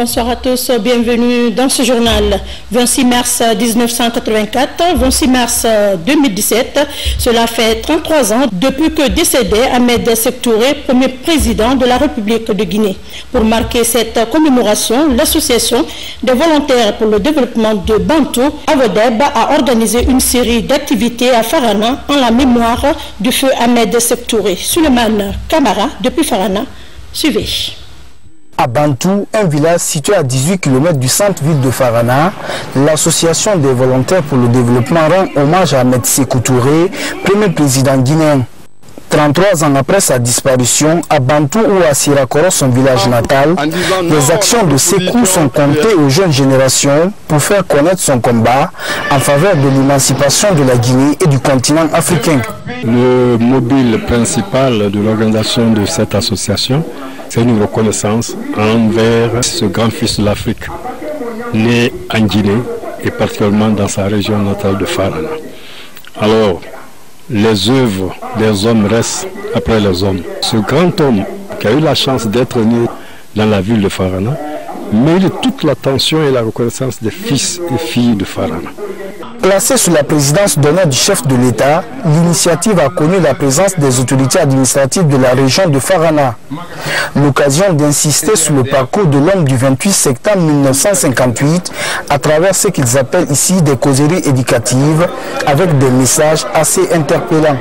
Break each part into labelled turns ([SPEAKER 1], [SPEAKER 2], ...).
[SPEAKER 1] Bonsoir à tous, bienvenue dans ce journal. 26 mars 1984, 26 mars 2017, cela fait 33 ans depuis que décédé Ahmed Sektouré, premier président de la République de Guinée. Pour marquer cette commémoration, l'association des volontaires pour le développement de Bantou, Avodeb, a organisé une série d'activités à Farana en la mémoire du feu Ahmed Sektouré. Suleiman Kamara, depuis Farana, suivez.
[SPEAKER 2] À Bantou, un village situé à 18 km du centre-ville de Farana, l'association des volontaires pour le développement rend hommage à Ahmed Sékou Touré, premier président guinéen. 33 ans après sa disparition, à Bantou ou à Sirakoro, son village natal, les actions de Sékou sont comptées aux jeunes générations pour faire connaître son combat en faveur de l'émancipation de la Guinée et du continent africain.
[SPEAKER 3] Le mobile principal de l'organisation de cette association, c'est une reconnaissance envers ce grand fils de l'Afrique, né en Guinée et particulièrement dans sa région natale de Farana. Alors, les œuvres des hommes restent après les hommes. Ce grand homme qui a eu la chance d'être né dans la ville de Farana mérite toute l'attention et la reconnaissance des fils et filles de Farana.
[SPEAKER 2] Placée sous la présidence d'honneur du chef de l'État, l'initiative a connu la présence des autorités administratives de la région de Farana. L'occasion d'insister sur le parcours de l'homme du 28 septembre 1958 à travers ce qu'ils appellent ici des causeries éducatives avec des messages assez interpellants.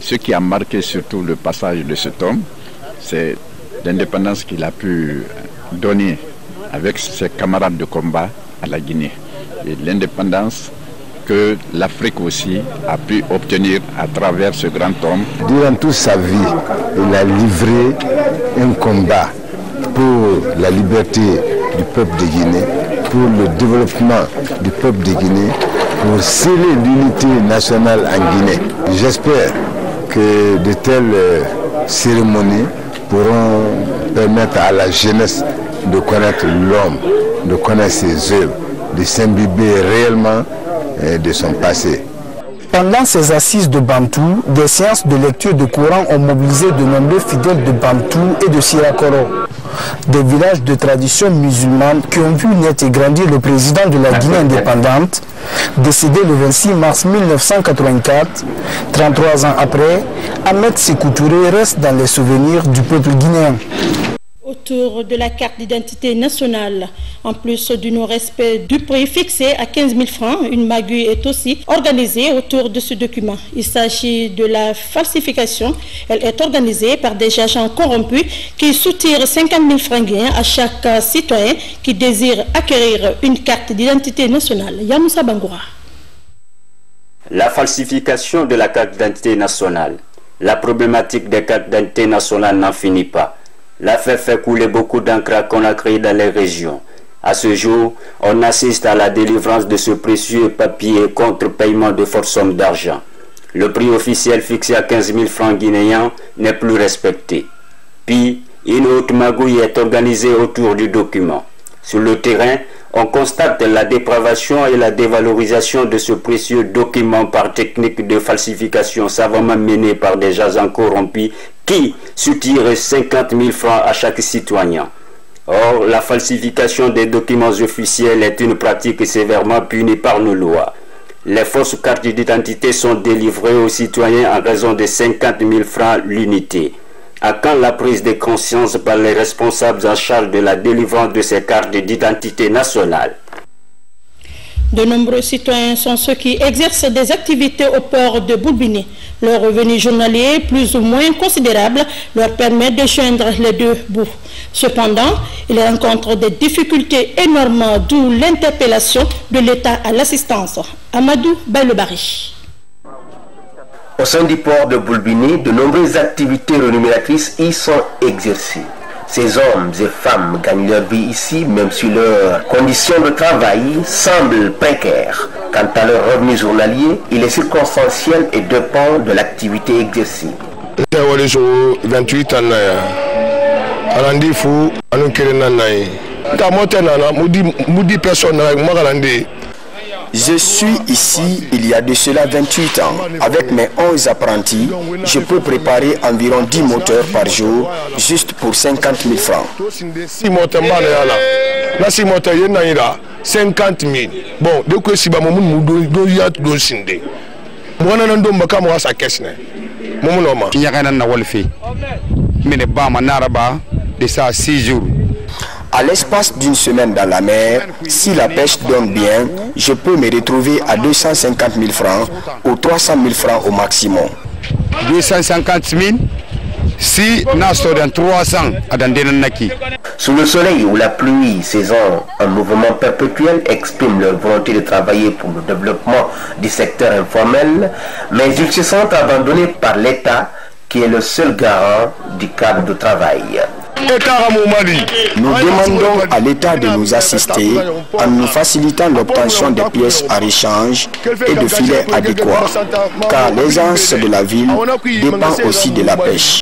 [SPEAKER 4] Ce qui a marqué surtout le passage de cet homme, c'est l'indépendance qu'il a pu donner avec ses camarades de combat à la Guinée. Et l'indépendance que l'Afrique aussi a pu obtenir à travers ce grand homme.
[SPEAKER 5] Durant toute sa vie, il a livré un combat pour la liberté du peuple de Guinée, pour le développement du peuple de Guinée, pour sceller l'unité nationale en Guinée. J'espère que de telles cérémonies pourront permettre à la jeunesse de connaître l'homme, de connaître ses œuvres, de s'imbiber réellement de son passé.
[SPEAKER 2] Pendant ces assises de Bantou, des séances de lecture de Coran ont mobilisé de nombreux fidèles de Bantou et de Sirakoro, des villages de tradition musulmane qui ont vu naître et grandir le président de la Guinée indépendante, décédé le 26 mars 1984. 33 ans après, Ahmed Sékou Touré reste dans les souvenirs du peuple guinéen
[SPEAKER 1] autour de la carte d'identité nationale. En plus du non-respect du prix fixé à 15 000 francs, une magouille est aussi organisée autour de ce document. Il s'agit de la falsification. Elle est organisée par des agents corrompus qui soutirent 50 000 francs à chaque citoyen qui désire acquérir une carte d'identité nationale. Yamoussa Bangoura.
[SPEAKER 6] La falsification de la carte d'identité nationale. La problématique des cartes d'identité nationale n'en finit pas. L'affaire fait couler beaucoup d'encre à Conakry dans les régions. À ce jour, on assiste à la délivrance de ce précieux papier contre paiement de fortes sommes d'argent. Le prix officiel fixé à 15 000 francs guinéens n'est plus respecté. Puis, une haute magouille est organisée autour du document. Sur le terrain, on constate la dépravation et la dévalorisation de ce précieux document par technique de falsification savamment menée par des agents corrompus qui soutirent 50 000 francs à chaque citoyen. Or, la falsification des documents officiels est une pratique sévèrement punie par nos lois. Les fausses cartes d'identité sont délivrées aux citoyens en raison de 50 000 francs l'unité. À quand la prise de conscience par les responsables en charge de la délivrance de ces cartes d'identité nationale?
[SPEAKER 1] De nombreux citoyens sont ceux qui exercent des activités au port de Boulbini. Leur revenu journalier, plus ou moins considérable, leur permet de joindre les deux bouts. Cependant, ils rencontrent des difficultés énormes, d'où l'interpellation de l'État à l'assistance. Amadou Bailebari.
[SPEAKER 7] Au sein du port de Boulbini, de nombreuses activités rémunératrices y sont exercées. Ces hommes et femmes gagnent leur vie ici, même si leurs conditions de travail semblent précaires. Quant à leur revenu journalier, il est circonstanciel et dépend de l'activité exercée.
[SPEAKER 8] Je suis ici il y a de cela 28 ans. Avec mes 11 apprentis, je peux préparer environ 10 moteurs par jour, juste pour 50 000 francs.
[SPEAKER 9] si mote mbana yala nasi mɔtɔ ye na yira cinquante mille. Bon de
[SPEAKER 10] mine ba ma naraba de ça 6 jours
[SPEAKER 8] À l'espace d'une semaine dans la mer, si la pêche donne bien, je peux me retrouver à 250 000 francs ou 300 000 francs au maximum.
[SPEAKER 10] 250 000 si nasto dans 300 à Naki.
[SPEAKER 7] Sous le soleil ou la pluie, ces hommes en mouvement perpétuel expriment leur volonté de travailler pour le développement du secteur informel, mais ils se sentent abandonnés par l'État qui est le seul garant du cadre de travail.
[SPEAKER 8] Nous demandons à l'État de nous assister en nous facilitant l'obtention des pièces à rechange et de filets adéquats, car l'aisance de la ville dépend aussi de la pêche.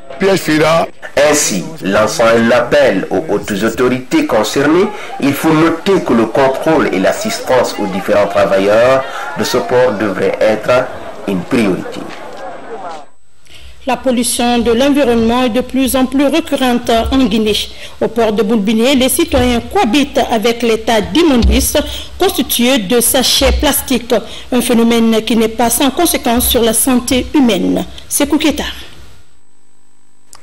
[SPEAKER 7] Ainsi, lançant un appel aux hautes autorités concernées, il faut noter que le contrôle et l'assistance aux différents travailleurs de ce port devraient être une priorité.
[SPEAKER 1] La pollution de l'environnement est de plus en plus récurrente en Guinée. Au port de Boulbiné, les citoyens cohabitent avec l'état d'immondice constitué de sachets plastiques, un phénomène qui n'est pas sans conséquence sur la santé humaine. C'est Kouketa.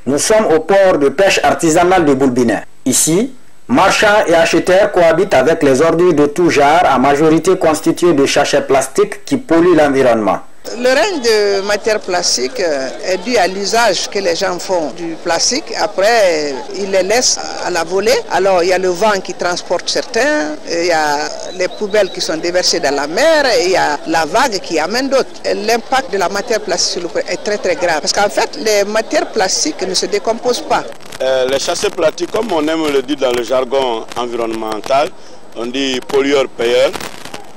[SPEAKER 11] Nous sommes au port de pêche artisanale de Boulbiné. Ici, marchands et acheteurs cohabitent avec les ordures de tout genre, à majorité constituées de sachets plastiques qui polluent l'environnement.
[SPEAKER 12] Le règne de matière plastique euh, est dû à l'usage que les gens font du plastique. Après, ils les laissent à la volée. Alors, il y a le vent qui transporte certains, il y a les poubelles qui sont déversées dans la mer, il y a la vague qui amène d'autres. L'impact de la matière plastique est très très grave. Parce qu'en fait, les matières plastiques ne se décomposent pas.
[SPEAKER 13] Euh, les chassés plastiques, comme on aime le dire dans le jargon environnemental, on dit pollueur-payeur.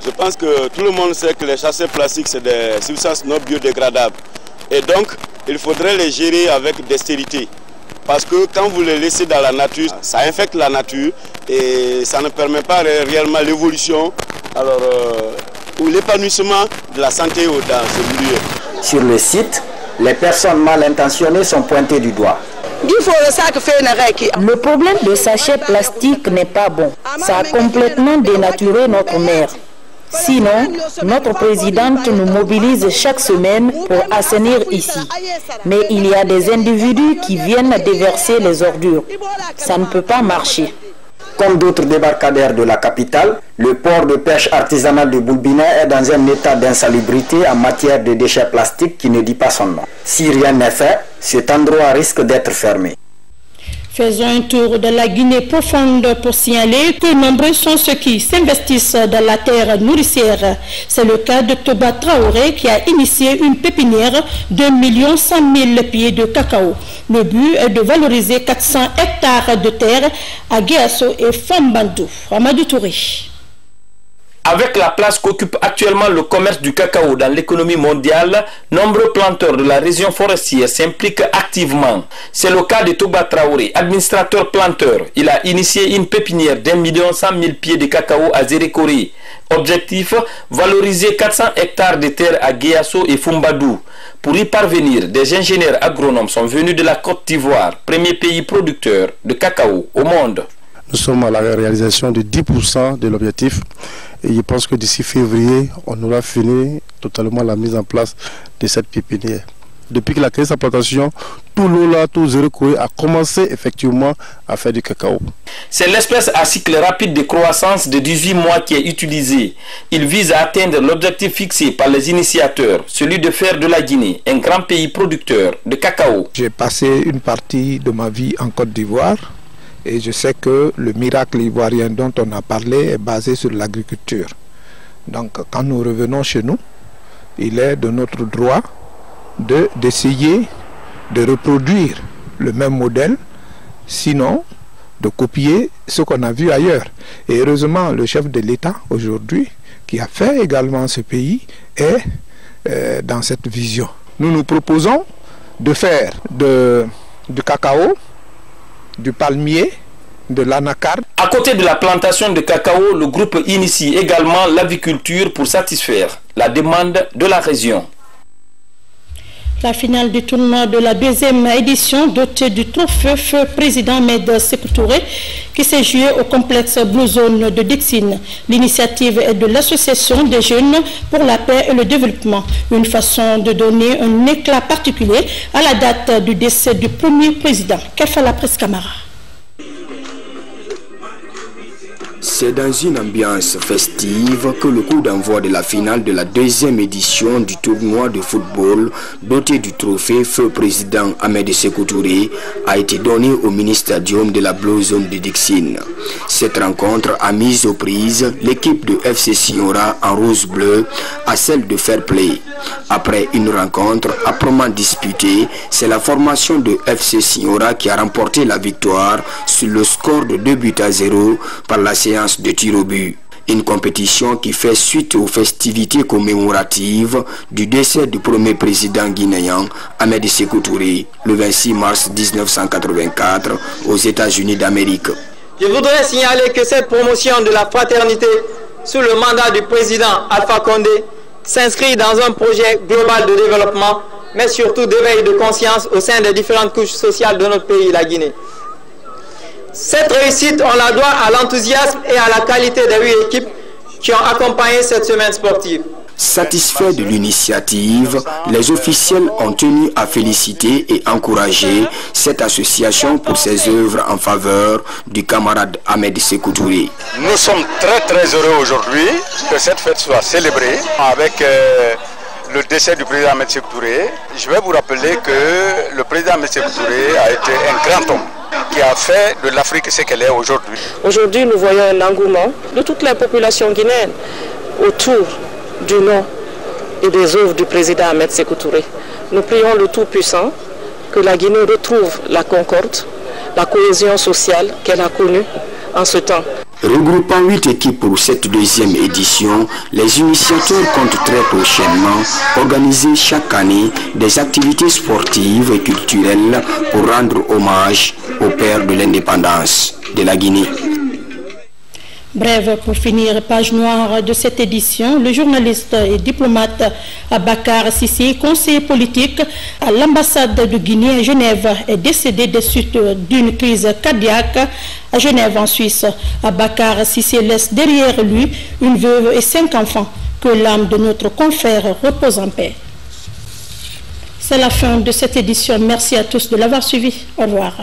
[SPEAKER 13] Je pense que tout le monde sait que les chassés plastiques, c'est des substances non biodégradables. Et donc, il faudrait les gérer avec dextérité. Parce que quand vous les laissez dans la nature, ça infecte la nature et ça ne permet pas réellement l'évolution alors euh, ou l'épanouissement de la santé dans ce milieu.
[SPEAKER 11] Sur le site, les personnes mal intentionnées sont pointées du doigt.
[SPEAKER 14] Le problème de sachets plastiques n'est pas bon. Ça a complètement dénaturé notre mer. Sinon, notre présidente nous mobilise chaque semaine pour assainir ici. Mais il y a des individus qui viennent déverser les ordures. Ça ne peut pas marcher.
[SPEAKER 11] Comme d'autres débarcadères de la capitale, le port de pêche artisanal de Boulbina est dans un état d'insalubrité en matière de déchets plastiques qui ne dit pas son nom. Si rien n'est fait, cet endroit risque d'être fermé.
[SPEAKER 1] Faisons un tour de la Guinée profonde pour signaler que nombreux sont ceux qui s'investissent dans la terre nourricière. C'est le cas de Toba Traoré qui a initié une pépinière de million cent mille pieds de cacao. Le but est de valoriser 400 hectares de terre à Guéasso et Fambandou. Amadou Touré.
[SPEAKER 15] Avec la place qu'occupe actuellement le commerce du cacao dans l'économie mondiale, nombreux planteurs de la région forestière s'impliquent activement. C'est le cas de Toba Traoré, administrateur planteur. Il a initié une pépinière d'un million cent mille pieds de cacao à Zérékoré. Objectif, valoriser 400 hectares de terre à Guéasso et Fumbadou. Pour y parvenir, des ingénieurs agronomes sont venus de la Côte d'Ivoire, premier pays producteur de cacao au monde.
[SPEAKER 16] Nous sommes à la réalisation de 10% de l'objectif et je pense que d'ici février, on aura fini totalement la mise en place de cette pépinière. Depuis qu'il a créé sa plantation, tout l'eau là, tout zéro a commencé effectivement à faire du cacao.
[SPEAKER 15] C'est l'espèce à cycle rapide de croissance de 18 mois qui est utilisée. Il vise à atteindre l'objectif fixé par les initiateurs, celui de faire de la Guinée un grand pays producteur de cacao.
[SPEAKER 17] J'ai passé une partie de ma vie en Côte d'Ivoire et je sais que le miracle ivoirien dont on a parlé est basé sur l'agriculture. Donc quand nous revenons chez nous, il est de notre droit d'essayer de, reproduire le même modèle, sinon de copier ce qu'on a vu ailleurs. Et heureusement, le chef de l'État aujourd'hui, qui a fait également ce pays, est euh, dans cette vision. Nous nous proposons de faire de, du cacao du palmier, de l'anacarde.
[SPEAKER 15] À côté de la plantation de cacao, le groupe initie également l'aviculture pour satisfaire la demande de la région.
[SPEAKER 1] La finale du tournoi de la deuxième édition dotée du trophée Feu Président Med Sekoutouré qui s'est joué au complexe Blue Zone de Dixine. L'initiative est de l'Association des jeunes pour la paix et le développement. Une façon de donner un éclat particulier à la date du décès du premier président, Kefala Prescamara.
[SPEAKER 8] C'est dans une ambiance festive que le coup d'envoi de la finale de la deuxième édition du tournoi de football doté du trophée Feu Président Ahmed Sekou a été donné au mini-stadium de la Blue Zone de Dixine. Cette rencontre a mis aux prises l'équipe de FC Signora en rose-bleu à celle de Fair Play. Après une rencontre âprement disputée, c'est la formation de FC Signora qui a remporté la victoire sur le score de 2 buts à 0 par la de tir au but. Une compétition qui fait suite aux festivités commémoratives du décès du premier président guinéen Ahmed Sékou Touré le 26 mars 1984 aux États-Unis d'Amérique.
[SPEAKER 18] Je voudrais signaler que cette promotion de la fraternité sous le mandat du président Alpha Condé s'inscrit dans un projet global de développement, mais surtout d'éveil de conscience au sein des différentes couches sociales de notre pays, la Guinée. Cette réussite, on la doit à l'enthousiasme et à la qualité des huit équipes qui ont accompagné cette semaine sportive.
[SPEAKER 8] Satisfaits de l'initiative, les officiels ont tenu à féliciter et encourager cette association pour ses œuvres en faveur du camarade Ahmed Sekoutouré.
[SPEAKER 19] Nous sommes très très heureux aujourd'hui que cette fête soit célébrée avec euh, le décès du président Ahmed Sekoutouré. Je vais vous rappeler que le président Ahmed Sekoutouré a été un grand homme qui a fait de l'Afrique ce qu'elle est aujourd'hui.
[SPEAKER 20] Aujourd'hui, nous voyons un engouement de toute la population guinéenne autour du nom et des œuvres du président Ahmed Sékou Nous prions le Tout-Puissant que la Guinée retrouve la concorde, la cohésion sociale qu'elle a connue en ce temps.
[SPEAKER 8] Regroupant huit équipes pour cette deuxième édition, les initiateurs comptent très prochainement organiser chaque année des activités sportives et culturelles pour rendre hommage au père de l'indépendance de la Guinée.
[SPEAKER 1] Bref, pour finir, page noire de cette édition, le journaliste et diplomate Abakar Sissi, conseiller politique à l'ambassade de Guinée à Genève, est décédé des suites d'une crise cardiaque à Genève en Suisse. Abakar Sissi laisse derrière lui une veuve et cinq enfants. Que l'âme de notre confrère repose en paix. C'est la fin de cette édition. Merci à tous de l'avoir suivi. Au revoir.